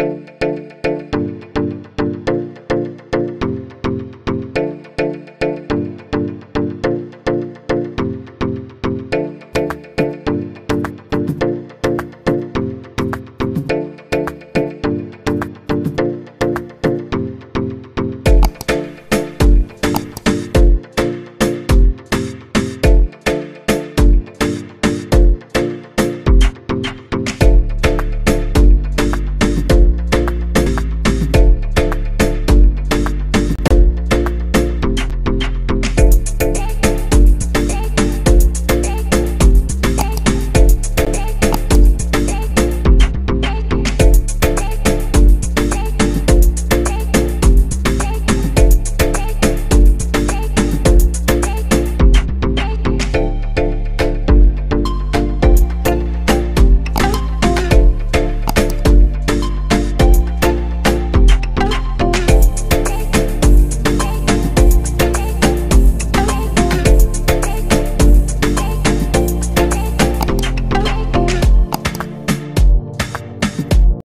you